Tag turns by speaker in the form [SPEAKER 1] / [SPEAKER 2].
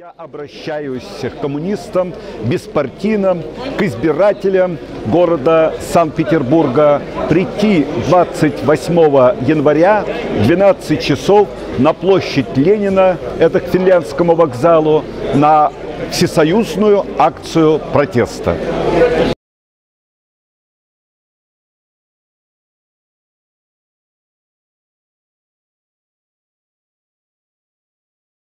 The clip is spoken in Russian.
[SPEAKER 1] Я обращаюсь к коммунистам, беспартийным, к избирателям города Санкт-Петербурга прийти 28 января 12 часов на площадь Ленина, это к Финляндскому вокзалу, на всесоюзную акцию протеста.